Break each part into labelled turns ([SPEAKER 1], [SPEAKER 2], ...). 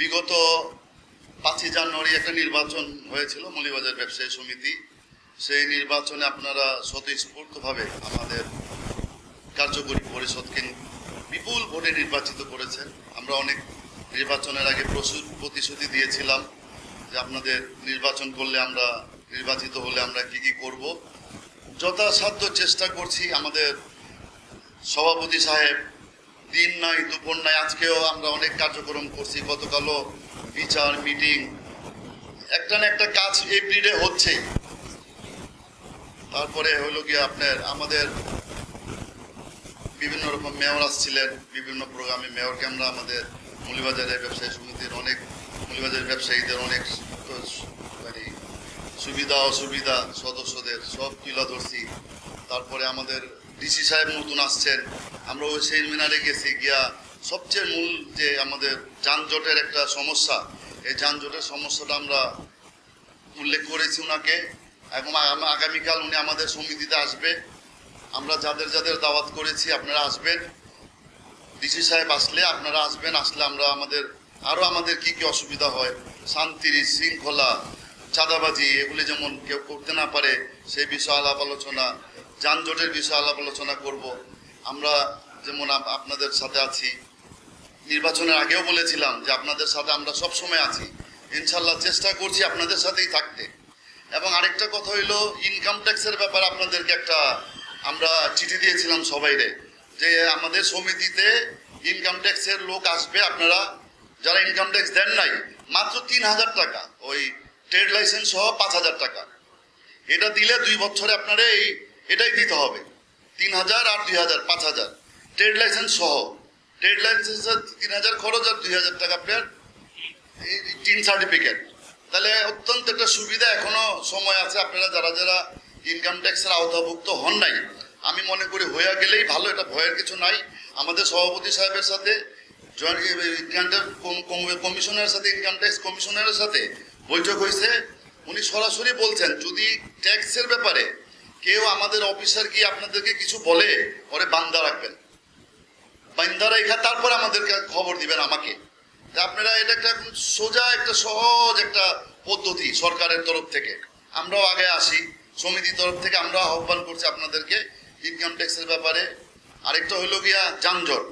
[SPEAKER 1] বিগত পাঁচই জানুয়ারি একটা নির্বাচন হয়েছিল, মলিবাজার ব্যবসায়ী সমিতি। সেই নির্বাচনে আপনারা স্বতঃস্ফূর্তভাবে আমাদের কার্যকরী পরিষদকে বিপুল ভোটে নির্বাচিত করেছেন। আমরা অনেক নির্বাচনের আগে প্রচুর প্রতিশ্রুতি দিয়েছিলাম যে আপনাদের নির্বাচন করলে আমরা নির্বাচিত হলে আমরা কি কি করব। যথাসাধ্য চেষ্টা করছি আমাদের সভাপতি সাহেব দিন নাই, দুপুর নাই, আজকেও আমরা অনেক কার্যক্রম করছি, গতকালও বিচার, মিটিং। একটা না একটা কাজ এভরিডে হচ্ছে। তারপরে হলো গিয়ে আপনার, আমাদের বিভিন্ন রকম মেয়র আসছিলেন, বিভিন্ন প্রোগ্রামে মেয়রকে আমরা আমাদের মৌলিবাজারের ব্যবসায়ী সমিতির অনেক, মৌলিবাজারের ব্যবসায়ীদের অনেক মানে সুবিধা, অসুবিধা, সদস্যদের সব তুলে ধরছি। তারপরে আমাদের ডিসি সাহেব নতুন আসছেন। আমরা ওই সেমিনারে গেছি, গিয়া সবচেয়ে মূল যে আমাদের যানজটের একটা সমস্যা, এই যানজটের সমস্যাটা আমরা উল্লেখ করেছি ওনাকে এবং আগামীকাল উনি আমাদের সমিতিতে আসবে। আমরা যাদের যাদের দাওয়াত করেছি, আপনারা আসবেন। ডিসি সাহেব আসলে আপনারা আসবেন, আসলে আমরা আমাদের আরও আমাদের কি কি অসুবিধা হয়, শান্তির শৃঙ্খলা, চাঁদাবাজি, এগুলি যেমন কেউ করতে না পারে, সেই বিষয়ে আলাপ আলোচনা যানজটের বিষয়ে আলাপ আলোচনা করব। আমরা যেমন আপ- আপনাদের সাথে আছি, নির্বাচনের আগেও বলেছিলাম যে আপনাদের সাথে আমরা সব সময় আছি। ইনশাল্লাহ চেষ্টা করছি আপনাদের সাথেই থাকতে। এবং আরেকটা কথা হইল ইনকাম ট্যাক্সের ব্যাপারে আপনাদেরকে একটা আমরা চিঠি দিয়েছিলাম সবাইরে যে আমাদের সমিতিতে ইনকাম ট্যাক্সের লোক আসবে, আপনারা যারা ইনকাম ট্যাক্স দেন নাই, মাত্র তিন হাজার টাকা, ওই ট্রেড লাইসেন্স সহ পাঁচ হাজার টাকা। এটা দিলে দুই বছরে আপনারা এই এটাই দিতে হবে। তিন হাজার আর দুই হাজার, পাঁচ হাজার। ট্রেড লাইসেন্স সহ। ট্রেড লাইসেন্স তিন হাজার খরচ আর দুই হাজার টাকা আপনার এই টিন সার্টিফিকেট। তাহলে অত্যন্ত একটা সুবিধা এখনও সময় আছে। আপনারা যারা যারা ইনকাম ট্যাক্সের আওতাভুক্ত হন নাই, আমি মনে করি হয়ে গেলেই ভালো, এটা ভয়ের কিছু নাই। আমাদের সভাপতি সাহেবের সাথে জয়েন্ট ইনকাম ট্যাক্স কমিশনারের সাথে ইনকাম ট্যাক্স কমিশনারের সাথে বৈঠক হয়েছে উনি সরাসরি বলছেন, যদি ট্যাক্সের ব্যাপারে কেউ আমাদের অফিসার গিয়ে আপনাদেরকে কিছু বলে ওরে বান্দা রাখবেন। বান্দারা এখানে, তারপর আমাদেরকে খবর দিবেন আমাকে। আপনারা এটা একটা সোজা একটা সহজ একটা পদ্ধতি সরকারের তরফ থেকে। আমরাও আগে আসি, সমিতির তরফ থেকে আমরা আহ্বান করছি আপনাদেরকে ইনকাম ট্যাক্সের ব্যাপারে। আরেকটা হলো গিয়া যানজট।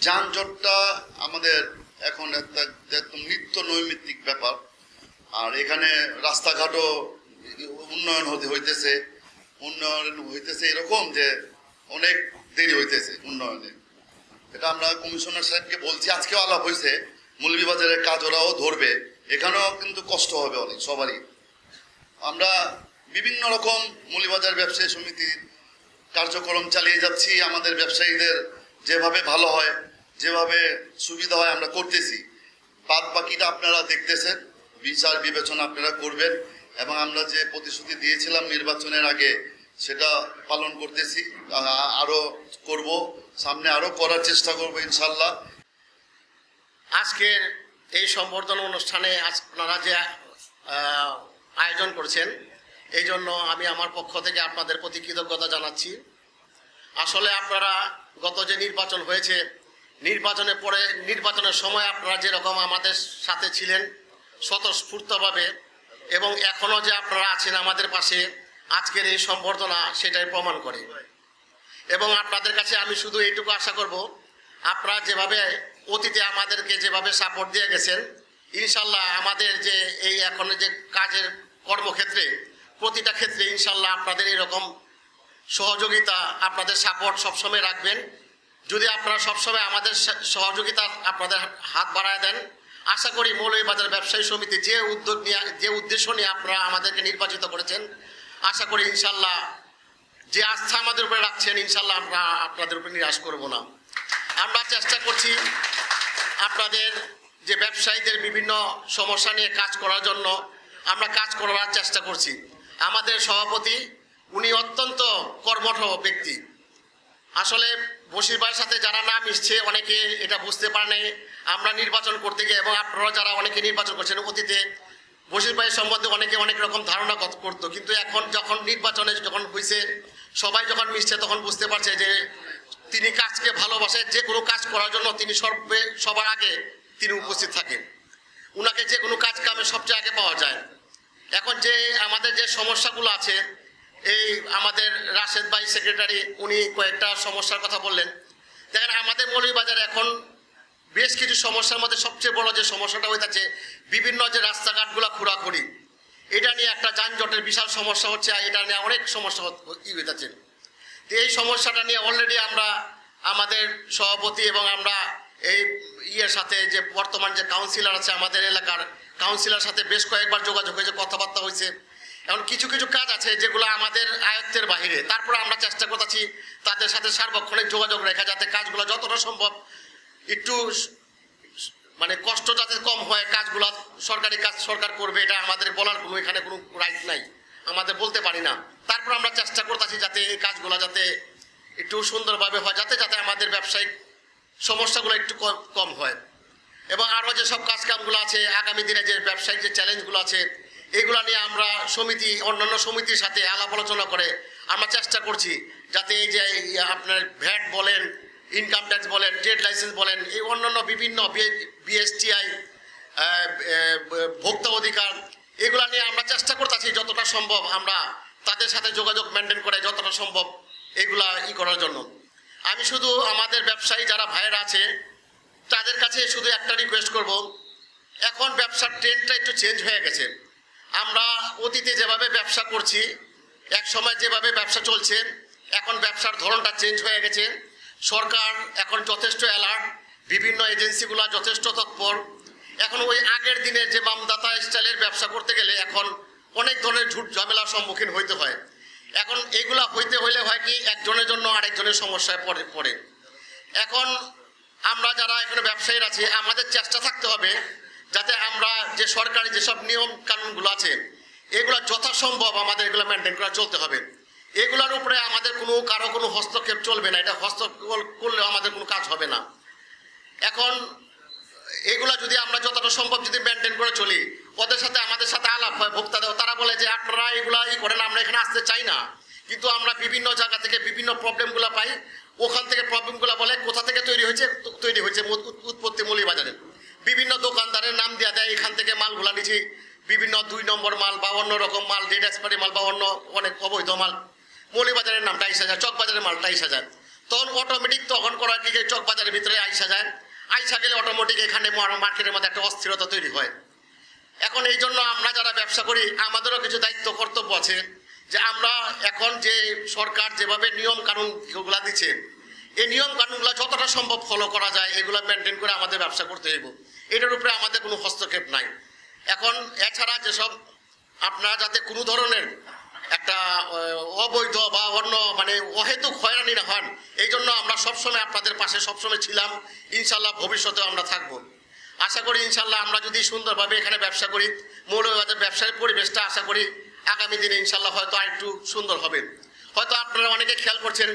[SPEAKER 1] যানজটটা আমাদের এখন একটা একদম নিত্য নৈমিত্তিক ব্যাপার। আর এখানে রাস্তাঘাটও উন্নয়ন হতে হইতেছে। উন্নয়ন হইতেছে এরকম যে অনেক দেরি হইতেছে উন্নয়নে। এটা আমরা কমিশনার সাহেবকে বলছি আজকেও আলাপ হয়েছে মৌলভীবাজারের কাজ ওরাও ধরবে, এখানেও কিন্তু কষ্ট হবে অনেক, সবারই। আমরা বিভিন্ন রকম মৌলভীবাজার ব্যবসায়ী সমিতির কার্যক্রম চালিয়ে যাচ্ছি, আমাদের ব্যবসায়ীদের যেভাবে ভালো হয়, যেভাবে সুবিধা হয় আমরা করতেছি। বাদ বাকিটা আপনারা দেখতেছেন, বিচার বিবেচনা আপনারা করবেন, এবং আমরা যে প্রতিশ্রুতি দিয়েছিলাম নির্বাচনের আগে সেটা পালন করতেছি, আ- আরও করব, সামনে আরও করার চেষ্টা করব ইনশাল্লাহ
[SPEAKER 2] আজকের এই সম্বর্ধনা অনুষ্ঠানে আপনারা যে আয়োজন করেছেন, এই জন্য আমি আমার পক্ষ থেকে আপনাদের প্রতি কৃতজ্ঞতা জানাচ্ছি। আসলে আপনারা গত যে নির্বাচন হয়েছে, নির্বাচনের পরে, নির্বাচনের সময় আপনারা যেরকম আমাদের সাথে ছিলেন স্বতঃস্ফূর্তভাবে এবং এখনও যে আপনারা আছেন আমাদের পাশে আজকের এই সম্বর্ধনা সেটাই প্রমাণ করে। এবং আপনাদের কাছে আমি শুধু এইটুকু আশা করব, আপনারা যেভাবে অতীতে আমাদেরকে যেভাবে সাপোর্ট দিয়ে গেছেন, ইনশাল্লাহ আমাদের যে এই এখন যে কাজের কর্মক্ষেত্রে, প্রতিটা ক্ষেত্রে ইনশাল্লাহ আপনাদের এরকম সহযোগিতা, আপনাদের সাপোর্ট সবসময় রাখবেন। যদি আপনারা সবসময় আমাদের সহযোগিতা আপনাদের হাত বাড়ায় দেন, আশা করি মৌলভীবাজার ব্যবসায়ী সমিতি যে উদ্যোগ নিয়ে, যে উদ্দেশ্য নিয়ে আপনারা আমাদেরকে নির্বাচিত করেছেন আশা করি ইনশাল্লাহ যে আস্থা আমাদের উপরে রাখছেন, ইনশাল্লাহ আমরা আপনাদের উপরে নিরাশ করব না। আমরা চেষ্টা করছি আপনাদের যে ব্যবসায়ীদের বিভিন্ন সমস্যা নিয়ে কাজ করার জন্য আমরা কাজ করার চেষ্টা করছি। আমাদের সভাপতি, উনি অত্যন্ত কর্মঠ ব্যক্তি। আসলে ভাইয়ের সাথে যারা নাম মিশছে, অনেকে এটা বুঝতে পারে আমরা নির্বাচন করতে গিয়ে এবং আপনারা যারা অনেকে নির্বাচন করছেন অতীতে বশির ভাইয়ের সম্বন্ধে অনেকে অনেক রকম ধারণা করতো, কিন্তু এখন যখন নির্বাচনে যখন হয়েছে সবাই যখন মিশছে তখন বুঝতে পারছে যে তিনি কাজকে ভালোবাসে, যে কোনো কাজ করার জন্য তিনি সর্বে, সবার আগে তিনি উপস্থিত থাকেন। উনাকে যে কোনো কাজ কামে সবচেয়ে আগে পাওয়া যায়। এখন যে আমাদের যে সমস্যাগুলো আছে, এই আমাদের রাশেদ ভাই সেক্রেটারি, উনি কয়েকটা সমস্যার কথা বললেন। দেখেন, আমাদের মৌলভীবাজার এখন বেশ কিছু সমস্যার মধ্যে সবচেয়ে বড় যে সমস্যাটা হয়ে হইতেছে বিভিন্ন যে রাস্তাঘাটগুলো খোঁড়াখুড়ি, এটা নিয়ে একটা যানজটের বিশাল সমস্যা হচ্ছে আর এটা নিয়ে অনেক সমস্যা ই হইতেছে তো এই সমস্যাটা নিয়ে অলরেডি আমরা আমাদের সভাপতি এবং আমরা এই ইয়ের সাথে যে বর্তমান যে কাউন্সিলর আছে আমাদের এলাকার কাউন্সিলর সাথে বেশ কয়েকবার যোগাযোগ হয়েছে, কথাবার্তা হয়েছে। এখন কিছু কিছু কাজ আছে যেগুলো আমাদের আয়ত্তের বাহিরে। তারপরে আমরা চেষ্টা করতেছি তাদের সাথে সার্বক্ষণিক যোগাযোগ রেখা যাতে কাজগুলো যতটা সম্ভব একটু মানে কষ্ট যাতে কম হয়, কাজগুলো সরকারি কাজ সরকার করবে, এটা আমাদের বলার কোনো, এখানে কোনো রাইট নাই। আমাদের বলতে পারি না। তারপর আমরা চেষ্টা করতেছি যাতে এই কাজগুলো যাতে একটু সুন্দরভাবে হয়, যাতে যাতে আমাদের ব্যবসায়িক সমস্যাগুলো একটু কম- হয়। এবং আরও যে সব কাজ কামগুলো আছে, আগামী দিনে যে ব্যবসায়িক যে চ্যালেঞ্জগুলো আছে, এগুলো নিয়ে আমরা সমিতি, অন্যান্য সমিতির সাথে আলাপ আলোচনা করে আমরা চেষ্টা করছি, যাতে এই যে আপনার ভ্যাট বলেন ইনকাম ট্যাক্স বলেন ট্রেড লাইসেন্স বলেন, এই অন্যান্য বিভিন্ন বিএসটিআই ভোক্তা অধিকার, এগুলো নিয়ে আমরা চেষ্টা করতেছি যতটা সম্ভব আমরা তাদের সাথে যোগাযোগ মেনটেন করে যতটা সম্ভব এগুলা ই করার জন্য। আমি শুধু আমাদের ব্যবসায়ী যারা ভাইয়েরা আছে, তাদের কাছে শুধু একটা রিকোয়েস্ট করব, এখন ব্যবসার ট্রেন্ডটা একটু চেঞ্জ হয়ে গেছে। আমরা অতীতে যেভাবে ব্যবসা করছি এক সময় যেভাবে ব্যবসা চলছে, এখন ব্যবসার ধরনটা চেঞ্জ হয়ে গেছে। সরকার এখন যথেষ্ট অ্যালার্ট বিভিন্ন এজেন্সিগুলো যথেষ্ট তৎপর। এখন ওই আগের দিনে যে মামদাতা স্টাইলের ব্যবসা করতে গেলে এখন অনেক ধরনের ঝুট ঝামেলার সম্মুখীন হইতে হয়। এখন এগুলা হইতে হইলে হয় কি, একজনের জন্য আরেকজনের সমস্যায় পড়ে পড়ে। এখন আমরা যারা এখানে ব্যবসায়ীর আছি, আমাদের চেষ্টা থাকতে হবে যাতে আমরা যে সরকারি যেসব নিয়ম কানুনগুলো আছে, এগুলো যথাসম্ভব আমাদের এগুলো মেনটেন করা চলতে হবে। এগুলোর উপরে আমাদের কোনো, কারও কোনো হস্তক্ষেপ চলবে না। এটা হস্তক্ষেপ করলেও আমাদের কোনো কাজ হবে না। এখন এগুলা যদি আমরা যতটা সম্ভব যদি মেনটেন করে চলি, ওদের সাথে আমাদের সাথে আলাপ হয় ভোক্তাদের তারা বলে যে, আপনারা এগুলা ই করেন, আমরা এখানে আসতে চাই না। কিন্তু আমরা বিভিন্ন জায়গা থেকে বিভিন্ন প্রবলেমগুলো পাই। ওখান থেকে প্রবলেমগুলো বলে, কোথা থেকে তৈরি হয়েছে তৈরি হয়েছে উৎপত্তি বাজারে বিভিন্ন দোকানদারের নাম দেওয়া দেয়, এখান থেকে মালগুলা নিচ্ছি বিভিন্ন দুই নম্বর মাল বা অন্য রকম মাল ডেড এক্সপায়ারি মাল বা অন্য অনেক অবৈধ মাল। মৌলিবাজারের নামটা আইসা যায়, চকবাজারের মালটা আইসা যায়। তখন অটোমেটিক তখন করা কি যে চকবাজারের ভিতরে আইসা যায়। আইসা গেলে অটোমেটিক এখানে মার্কেটের মধ্যে একটা অস্থিরতা তৈরি হয়। এখন এই জন্য আমরা যারা ব্যবসা করি, আমাদেরও কিছু দায়িত্ব, কর্তব্য আছে যে আমরা এখন যে সরকার যেভাবে নিয়ম কানুনগুলা দিচ্ছে, এই নিয়ম কানুনগুলো যতটা সম্ভব ফলো করা যায়, এগুলো মেনটেন করে আমাদের ব্যবসা করতে হইব। এটার উপরে আমাদের কোনো হস্তক্ষেপ নাই। এখন এছাড়া যেসব আপনারা যাতে কোনো ধরনের একটা অবৈধ বা অন্য মানে অহেতুক হয়রানি না হন এই জন্য আমরা সবসময় আপনাদের পাশে সবসময় ছিলাম। ইনশাল্লাহ ভবিষ্যতেও আমরা থাকব। আশা করি ইনশাল্লাহ আমরা যদি সুন্দরভাবে এখানে ব্যবসা করি, মৌলবাজার ব্যবসার পরিবেশটা আশা করি আগামী দিনে ইনশাল্লাহ হয়তো আর একটু সুন্দর হবে। হয়তো আপনারা অনেকে খেয়াল করছেন,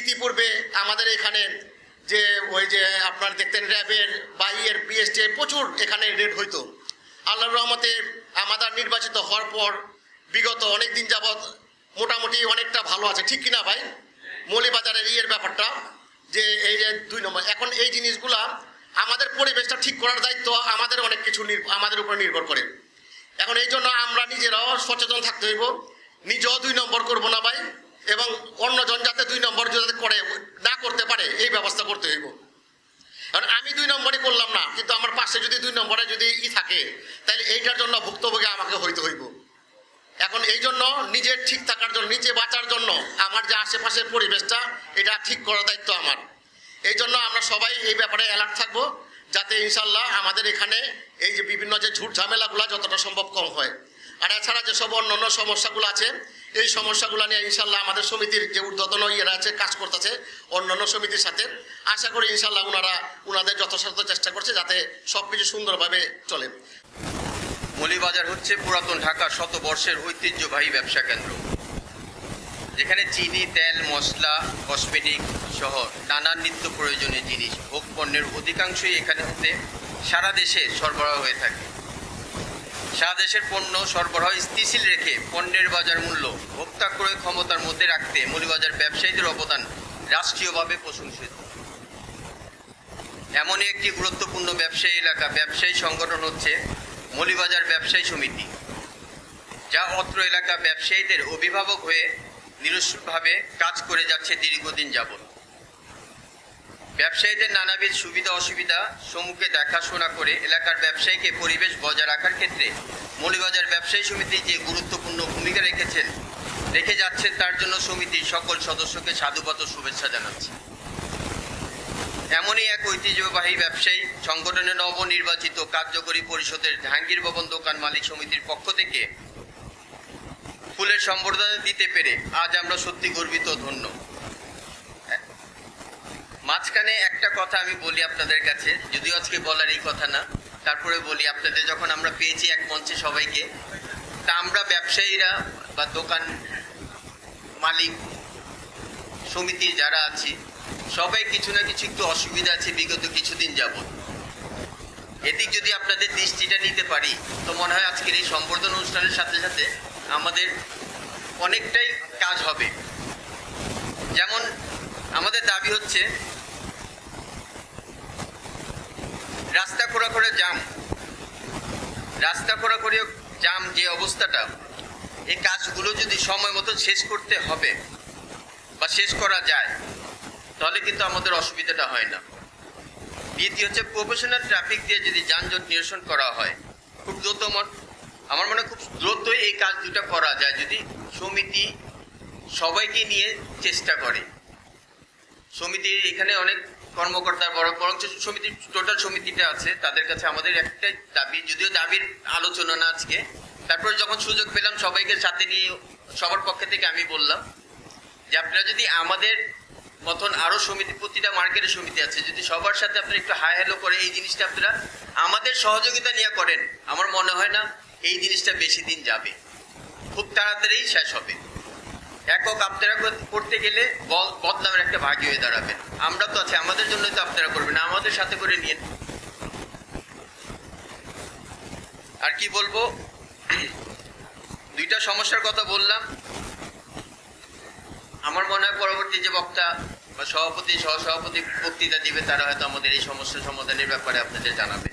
[SPEAKER 2] ইতিপূর্বে আমাদের এখানে যে ওই যে আপনার দেখতেন র্যাবের বা ইয়ের বিএসটি প্রচুর এখানে রেড হইতো। আল্লাহর রহমতে আমাদের নির্বাচিত হওয়ার পর বিগত অনেক দিন যাবৎ মোটামুটি অনেকটা ভালো আছে। ঠিক কিনা ভাই? মৌলিবাজারের ইয়ের ব্যাপারটা, যে এই যে দুই নম্বর, এখন এই জিনিসগুলা আমাদের পরিবেশটা ঠিক করার দায়িত্ব আমাদের অনেক কিছু আমাদের উপর নির্ভর করে। এখন এই জন্য আমরা নিজেরাও সচেতন থাকতে হইব। নিজেও দুই নম্বর করব না ভাই, এবং অন্যজন যাতে দুই নম্বর যাতে করে, না করতে পারে, এই ব্যবস্থা করতে হইব। কারণ আমি দুই নম্বরই করলাম না, কিন্তু আমার পাশে যদি দুই নম্বরে যদি ই থাকে তাহলে এইটার জন্য ভুক্তভোগী আমাকে হইতে হইব। এখন এই জন্য নিজের ঠিক থাকার জন্য, নিজে বাঁচার জন্য আমার যে আশেপাশের পরিবেশটা, এটা ঠিক করার দায়িত্ব আমার। এই জন্য আমরা সবাই এই ব্যাপারে অ্যালার্ট থাকব, যাতে ইনশাল্লাহ আমাদের এখানে এই যে বিভিন্ন যে ঝুট ঝামেলাগুলো যতটা সম্ভব কম হয়। আর এছাড়া যেসব অন্য অন্য সমস্যাগুলো আছে, এই সমস্যাগুলো নিয়ে ইনশাল্লাহ আমাদের সমিতির যে ঊর্ধ্বতন ইয়েরা আছে, কাজ করতেছে, অন্যান্য সমিতির সাথে, আশা করি ইনশাল্লাহ ওনারা ওনাদের যথাসাধ্য চেষ্টা করছে যাতে সব কিছু সুন্দরভাবে চলে।
[SPEAKER 3] মৌলিবাজার হচ্ছে পুরাতন ঢাকা শত বর্ষের ঐতিহ্যবাহী ব্যবসা কেন্দ্র। যেখানে চিনি, তেল, মশলা, কসমেটিক সহ নানান নিত্য প্রয়োজনীয় জিনিস, ভোগ পণ্যের অধিকাংশই এখানে হতে সারা দেশে সরবরাহ হয়ে থাকে। সারা দেশের পণ্য সরবরাহ স্থিতিশীল রেখে পণ্যের বাজার মূল্য ভোক্তা ক্রয় ক্ষমতার মধ্যে রাখতে মৌলিবাজার ব্যবসায়ীদের অবদান রাষ্ট্রীয়ভাবে প্রশংসিত। এমনই একটি গুরুত্বপূর্ণ ব্যবসায়ী এলাকা, ব্যবসায়ী সংগঠন হচ্ছে মলিবাজার ব্যবসায়ী সমিতি, যা অত্র এলাকা ব্যবসায়ীদের অভিভাবক হয়ে নিরস্বভাবে কাজ করে যাচ্ছে দীর্ঘদিন যাবত ব্যবসায়ীদের নানাবিধ সুবিধা অসুবিধা সম্মুখে দেখাশোনা করে এলাকার ব্যবসায়ীকে পরিবেশ বজায় রাখার ক্ষেত্রে মৌলিবাজার ব্যবসায়ী সমিতি যে গুরুত্বপূর্ণ ভূমিকা রেখেছেন, রেখে যাচ্ছেন, তার জন্য সমিতির সকল সদস্যকে সাধুবাদ শুভেচ্ছা জানাচ্ছি। এমনই এক ঐতিহ্যবাহী ব্যবসায়ী সংগঠনের নবনির্বাচিত কার্যকরী পরিষদের জাহাঙ্গীর ভবন দোকান মালিক সমিতির পক্ষ থেকে ফুলের সম্বর্ধনা দিতে পেরে আজ আমরা সত্যি গর্বিত ধন্য। মাঝখানে একটা কথা আমি বলি আপনাদের কাছে, যদিও আজকে বলার এই কথা না, তারপরে বলি আপনাদের যখন আমরা পেয়েছি এক মঞ্চে সবাইকে, তা আমরা ব্যবসায়ীরা বা দোকান মালিক সমিতির যারা আছি সবাই কিছু না কিছু একটু অসুবিধা আছে, বিগত কিছুদিন যাবত এদিক যদি আপনাদের দৃষ্টিটা নিতে পারি, তো মনে হয় আজকের এই সম্বর্ধনা অনুষ্ঠানের সাথে সাথে আমাদের অনেকটাই কাজ হবে। যেমন আমাদের দাবি হচ্ছে, রাস্তা খোঁড়া করে জাম রাস্তা খোঁড়া করে জাম যে অবস্থাটা, এই কাজগুলো যদি সময় মতো শেষ করতে হবে বা শেষ করা যায় তাহলে কিন্তু আমাদের অসুবিধাটা হয় না। দ্বিতীয় হচ্ছে প্রফেশনাল ট্রাফিক দিয়ে যদি যানজট নিরসন করা হয়, খুব দ্রুত আমার মনে খুব দ্রুতই এই কাজ দুটা করা যায় যদি সমিতি সবাইকে নিয়ে চেষ্টা করে। সমিতির এখানে অনেক কর্মকর্তা বড়, বরঞ্চ সমিতির টোটাল সমিতিটা আছে, তাদের কাছে আমাদের একটাই দাবি, যদিও দাবির আলোচনা না আজকে। তারপর যখন সুযোগ পেলাম, সবাইকে সাথে নিয়ে সবার পক্ষ থেকে আমি বললাম যে, আপনারা যদি আমাদের মতন আরও সমিতি, প্রতিটা মার্কেটের সমিতি আছে। যদি সবার সাথে আপনারা একটু হাই হ্যালো করে এই জিনিসটা আপনারা আমাদের সহযোগিতা নিয়ে করেন, আমার মনে হয় না এই জিনিসটা বেশি দিন যাবে। খুব তাড়াতাড়ি শেষ হবে। একক আপনারা করতে গেলে বল- বদনামের একটা ভাগী হয়ে দাঁড়াবেন আমরা তো আছি, আমাদের জন্য তো আপনারা করবেন আমাদের সাথে করে নিন আর কি বলব? দুইটা সমস্যার কথা বললাম। আমার মনে হয় পরবর্তী যে বক্তা বা সভাপতি সহ সভাপতি বক্তৃতা দিবে, তারা হয়তো আমাদের এই সমস্যা সমাধানের ব্যাপারে আপনাদের জানাবে।